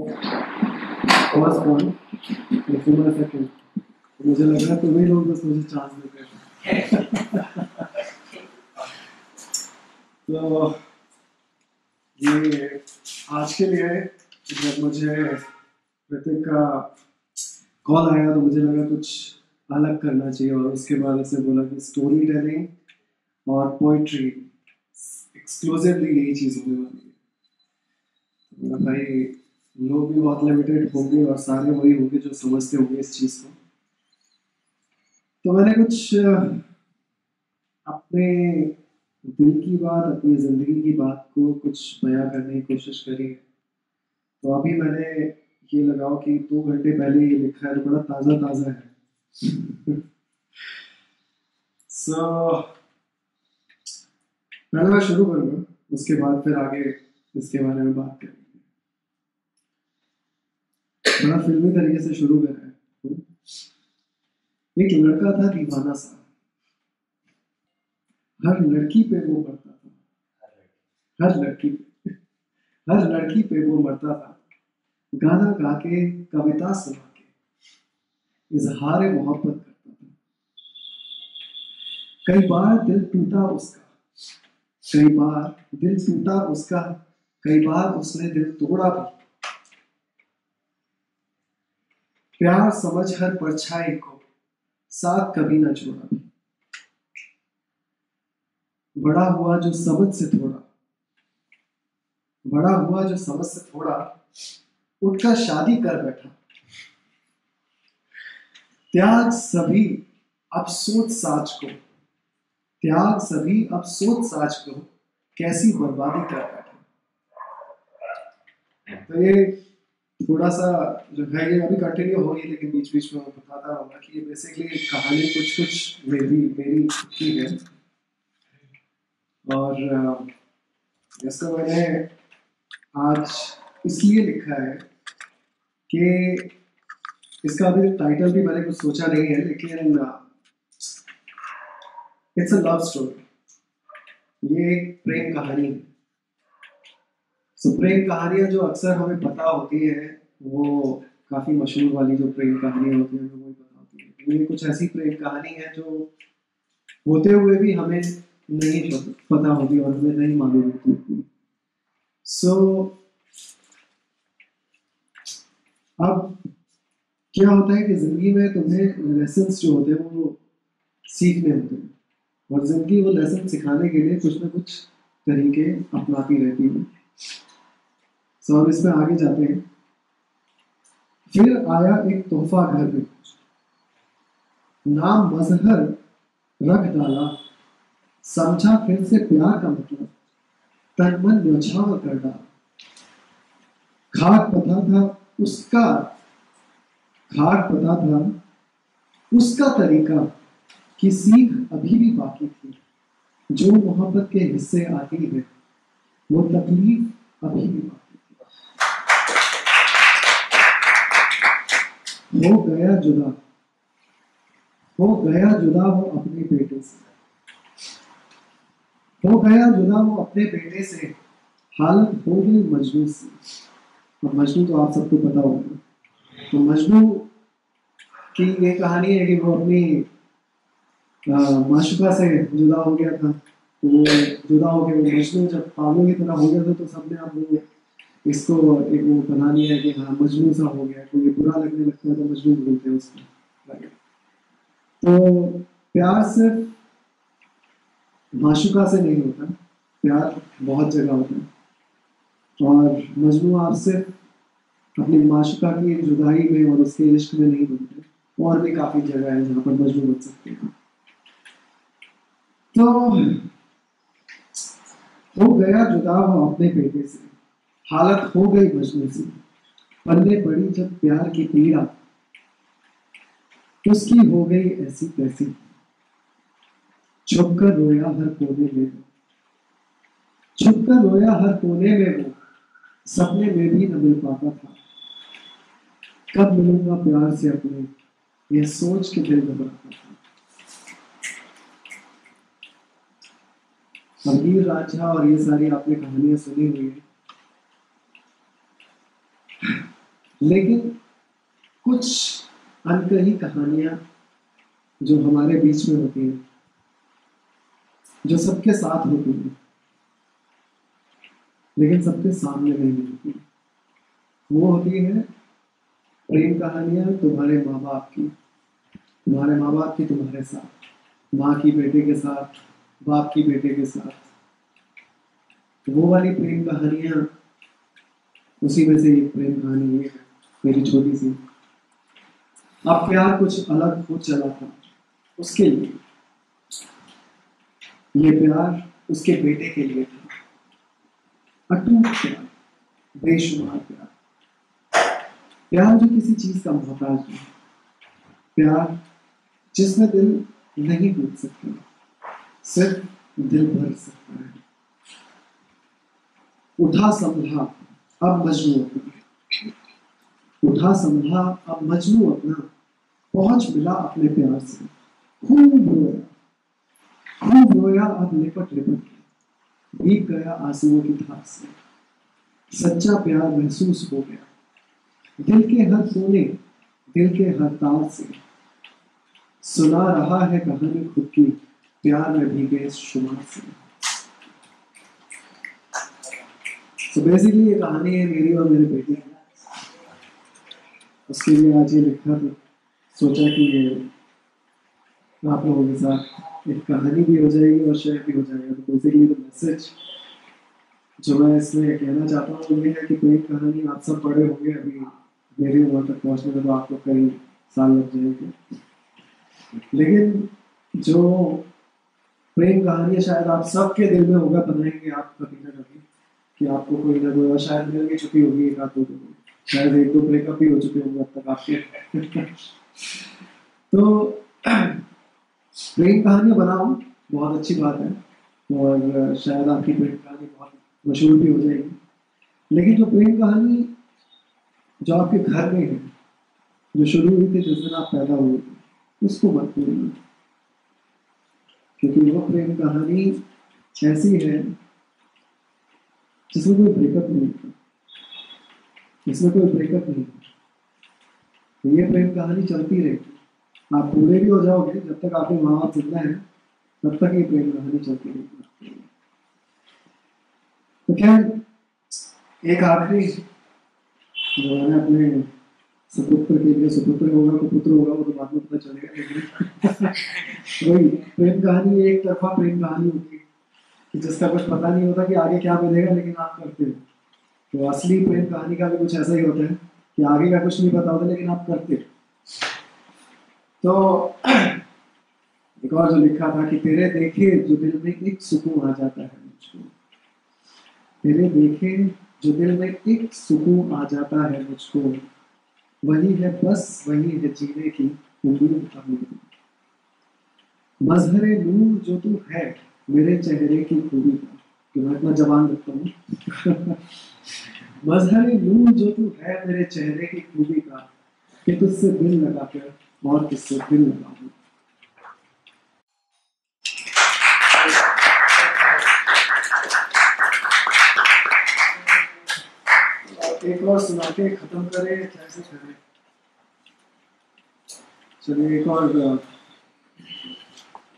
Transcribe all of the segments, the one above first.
First one तुम्हारा second मुझे लग रहा है तुम्हें लोग बस मुझे चांस देते हैं। तो ये आज के लिए जब मुझे ऋतिक का कॉल आया तो मुझे लगा कुछ अलग करना चाहिए और उसके बाद उसने बोला कि स्टोरी टेलिंग और पोइट्री एक्सक्लूसिवली यही चीज़ होने वाली है। तो भाई लोग भी बहुत लिमिटेड होंगे और सारे वही होंगे जो समझते होंगे इस चीज़ को। तो मैंने कुछ अपने दिल की बात अपनी ज़िंदगी की बात को कुछ बयां करने की कोशिश करी। है तो अभी मैंने ये लगाओ कि दो घंटे पहले ये लिखा है तो बड़ा ताज़ा ताज़ा है। सो so, पहले मैं शुरू करूँगा उसके बाद फिर आगे इसके बारे में बात करेंगे। बड़ा फिल्मी तरीके से शुरू कर रहे हैं। एक लड़का था दीवाना सा। हर लड़की पे वो मरता था। हर लड़की पे। हर लड़की पे वो मरता था। गाना गा के, कविता सुना के, इजहार मोहब्बत करता था। कई बार दिल टूटा उसका। कई बार दिल टूटा उसका। कई बार उसने दिल तोड़ा भी। प्यार समझ हर परछाई को, साथ कभी ना छोड़ा। बड़ा हुआ जो समझ से थोड़ा, बड़ा हुआ जो समझ से थोड़ा, उठकर शादी कर बैठा। त्याग सभी अब सोच साज को, त्याग सभी अब सोच साज को, कैसी बर्बादी कर बैठा। तो ये थोड़ा सा जो है ये अभी कंटिन्यू होगी लेकिन बीच बीच में बताता रहूँगा कि ये बेसिकली कहानी कुछ कुछ मेरी मेरी की है। और इसको मैंने आज इसलिए लिखा है कि इसका अभी टाइटल भी मैंने कुछ सोचा नहीं है, लेकिन इट्स अ लव स्टोरी ये एक प्रेम कहानी है। सो प्रेम कहानियाँ जो अक्सर हमें पता होती है वो काफ़ी मशहूर वाली जो प्रेम कहानियाँ होती है हमें वही पता होती है। तो ये कुछ ऐसी प्रेम कहानी है जो होते हुए भी हमें नहीं पता होती और हमें नहीं मालूम होती। सो so, अब क्या होता है कि ज़िंदगी में तुम्हें लेसन जो होते हैं वो सीखने होते हैं। और ज़िंदगी वो लेसन सिखाने के लिए कुछ ना कुछ तरीके अपनाती रहती है। सो अब इसमें आगे जाते हैं। फिर आया एक तोहफा घर में नाम मजहर रख डाला। समझा फिर से प्यार का मतलब। तन मन कर डाला। खाक पता था उसका, खाक पता था उसका तरीका की सीख अभी भी बाकी थी। जो मोहब्बत के हिस्से आती है, वो तकलीफ़ अभी भी बाकी हो गया जुदा। हो गया जुदा वो अपने बेटे से। हो गया जुदा वो अपने बेटे से। हालत हो गई मजनू से। और मजनू तो आप सबको पता होगा। तो मजनू की ये कहानी है कि वो अपनी माशुका से जुदा हो गया था। तो वो जुदा हो गया वो मजनू जब पागल की तरह हो गया था तो सबने आप वो इसको एक वो बना लिया है कि हाँ मजनू सा हो गया ये बुरा लगने लगता है तो मजनू बोलते हैं उसको। तो प्यार सिर्फ़ माशुका से नहीं होता, प्यार बहुत जगह होता है। और मजनू आप सिर्फ़ अपनी माशुका की जुदाई में और उसके इश्क में नहीं बनते, और भी काफ़ी जगह है जहाँ पर मजनू बन सकते हैं। तो हो गया जुदा वो अपने बेटे से। हालत हो गई मजनू से। पल्ले पड़ी जब प्यार की पीड़ा। उसकी हो गई ऐसी तैसी। छुप कर रोया हर कोने में वो। छुप कर रोया हर कोने में वो। सपने में भी न मिल पाता था। कब मिलूँगा प्यार से अपने? ये सोच के दिल घबराता था। अमीर राजा और ये सारी आपने कहानियाँ सुनी हुई है। लेकिन कुछ अनकही कहानियाँ जो हमारे बीच में होती हैं, जो सबके साथ होती हैं, लेकिन सबके सामने नहीं होती। वो होती है प्रेम कहानियाँ तुम्हारे माँ बाप की। तुम्हारे माँ बाप की तुम्हारे साथ, माँ की बेटे के साथ, बाप की बेटे के साथ। वो वाली प्रेम कहानियाँ उसी में से एक प्रेम कहानी ये है, मेरी छोटी सी। अब प्यार कुछ अलग हो चला था, उसके लिए। ये प्यार उसके बेटे के लिए था। अटूट प्यार, बेशुमार प्यार। प्यार जो किसी चीज़ का मोहताज नहीं प्यार जिसमें दिल नहीं टूट सकता, सिर्फ़ दिल भर सकता है। उठा संभला अब मजनू अपना उठा संभला अब मजनू अपना। पहुँच मिला अपने प्यार से। खूब रोया। खूब रोया अब लिपट लिपट के भीग गया आंसुओं की धार से। सच्चा प्यार महसूस हो गया। दिल के हर सोने दिल के हर तार से। सुना रहा है कहानी खुद की। प्यार में भीगे शुमार से। तो बेसिकली ये कहानी है मेरी और मेरे बेटे की। उसके लिए आज ये लिखा था। सोचा कि ये आप लोगों के साथ एक कहानी भी हो जाएगी और शेयर भी हो जाएगा। तो बेसिकली द मैसेज जो मैं इसमें कहना चाहता हूँ वो ये है कि प्रेम कहानी आप सब पढ़े होंगे अभी मेरी उम्र तक पहुँचने में तो आपको कई साल लग जाएँगे। लेकिन जो प्रेम कहानी शायद आप सबके दिल में होगा बनाएँगे आप कभी ना कभी कि आपको कोई ना कोई शायद मिल भी चुकी होगी, एक आध दो शायद एक दो ब्रेकअप भी हो चुके होंगे अब तक आपके। तो प्रेम कहानियाँ बनाओ, बहुत अच्छी बात है। और शायद आपकी प्रेम कहानी बहुत मशहूर भी हो जाएगी। लेकिन जो प्रेम कहानी जो आपके घर में है, जो शुरू हुई थी, जिस दिन आप पैदा हुए थे, उसको मत भूलिए क्योंकि वो प्रेम कहानी ऐसी है जिसमें कोई ब्रेकअप नहीं होता इसमें कोई ब्रेकअप नहीं तो ये प्रेम कहानी चलती रहेगी आप पूरे भी हो जाओगे, जब तक आपके माँ बाप ज़िंदा है, तब तक ये प्रेम कहानी चलती रहेगी तो क्या एक आखिरी जो मैंने अपने सुपुत्र के लिए सुपुत्र होगा तो पुत्र होगा, वो तो बाद में पता चलेगा। वही, प्रेम कहानी एक तरफा प्रेम कहानी होती है। कि जिसका कुछ पता नहीं होता कि आगे क्या मिलेगा लेकिन आप करते हो। तो असली प्रेम कहानी का भी कुछ ऐसा ही होता है कि आगे का कुछ नहीं पता होता, लेकिन आप करते हो। तो एक और जो लिखा था कि तेरे देखे जो दिल में एक सुकून आ जाता है मुझको। तेरे देखे जो दिल में एक सुकून आ जाता है मुझको। वही है बस, वही है जीने की उम्मीद मजहर नूर जो तू है मेरे चेहरे की खूबी का मैं इतना जवान रखता हूँ। मजहर नूर जो तू है, मेरे चेहरे की खूबी का, कि तुझसे दिल लगा कर और किससे दिल लगाऊँ एक और सुना के खत्म करें, कैसे करें? चलिए एक और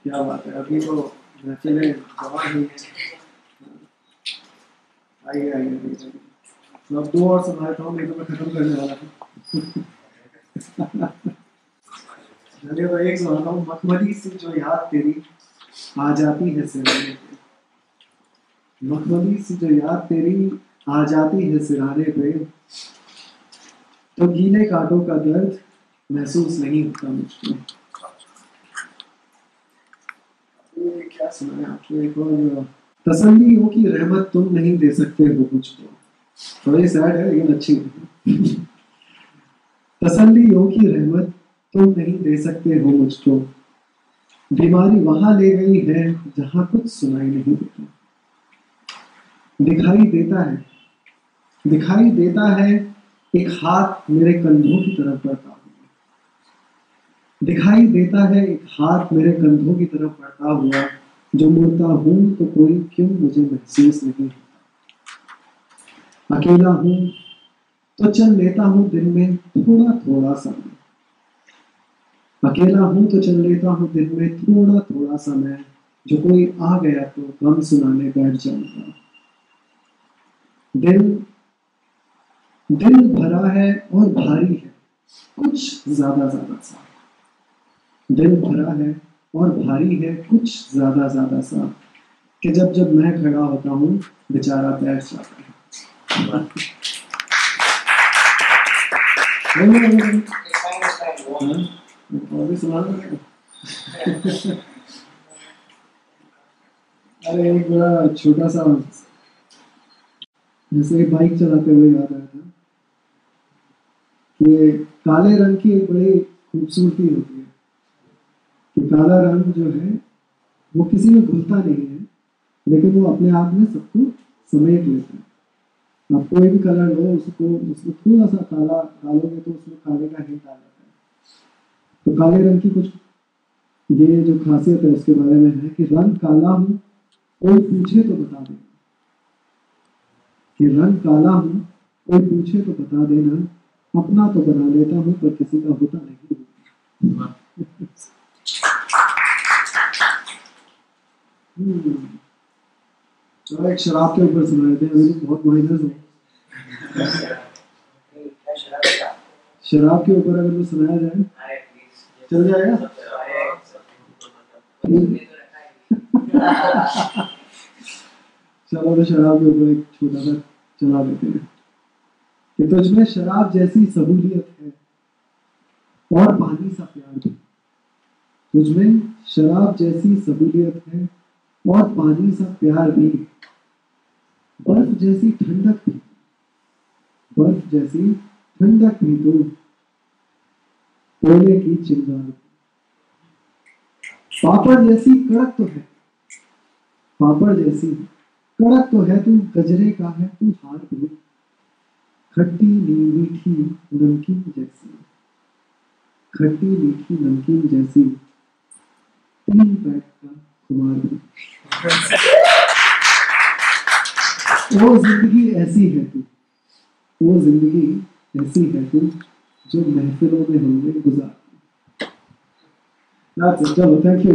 क्या बात है? अभी तो आइए आइए अब दो और हूँ नहीं तो मैं खत्म करने वाला हूँ चलिए तो एक सुनाता हूँ मखमली से जो याद तेरी आ जाती है सिराने पे मखमली से जो याद तेरी आ जाती है सिराने पे तो गीले कांटों का दर्द महसूस नहीं होता मुझको क्या सुना है आपको एक हो कि रहमत तुम नहीं दे सकते हो कुछ मुझको। थोड़ी सैड है, लेकिन अच्छी तसल्ली हो कि रहमत तुम नहीं दे सकते हो मुझको। बीमारी वहाँ ले गई है जहाँ कुछ सुनाई नहीं देता। दिखाई देता है, दिखाई देता है, एक हाथ मेरे कंधों की तरफ़ बढ़ता हुआ। दिखाई देता है, एक हाथ मेरे कंधों की तरफ़ बढ़ता हुआ। जो मुड़ता हूँ तो कोई क्यों मुझे महसूस नहीं? अकेला हूँ तो चल लेता हूँ दिन में थोड़ा थोड़ा समय अकेला हूँ तो चल लेता हूँ दिन में थोड़ा थोड़ा समय जो कोई आ गया तो गम सुनाने बैठ जाऊँगा। दिल दिल भरा है और भारी है, कुछ ज़्यादा ज़्यादा सा। दिल भरा है और भारी है कुछ ज़्यादा ज़्यादा सा, कि जब जब मैं खड़ा होता हूँ, बेचारा बैठ जाता है। अरे, एक बड़ा छोटा सा, जैसे बाइक चलाते हुए याद आया था, कि काले रंग की एक बड़ी खूबसूरती होती है। कि काला रंग जो है, वो किसी में घुलता नहीं है, लेकिन वो अपने आप में सबको समेट लेता है। आप कोई भी कलर लो, उसको उसमें थोड़ा सा काला डालोगे तो उसमें काले का हिंट आ जाता है। तो काले रंग की कुछ ये जो खासियत है, उसके बारे में है कि रंग काला हूँ, कोई पूछे तो बता देना। कि रंग काला हूँ, कोई पूछे तो बता देना। अपना तो बना लेता हूँ, पर किसी का होता नहीं। चलो, एक शराब के ऊपर सुना हैं अभी तो बहुत माइनस है शराब के ऊपर अगर वो सुनाया जाए, चल जाएगा? चलो तो शराब के ऊपर एक छोटा सा चला देते हैं। कि तुझमें शराब जैसी सहूलियत है और पानी सा प्यार भी तुझमें शराब जैसी सहूलियत है और पानी सा प्यार भी। बर्फ़ जैसी ठंडक भी। बर्फ़ जैसी ठंडक भी तो कोयले की चिंगार। पापड़ जैसी कड़क तो है। पापड़ जैसी कड़क तो है तू गजरे का है तू हार भी। खट्टी मीठी नमकीन जैसी। खट्टी मीठी नमकीन जैसी। तीन पैक का वो ज़िंदगी ऐसी है तू। वो ज़िंदगी ऐसी है तू जो महफिलों में हमने गुजार। चलो थैंक यू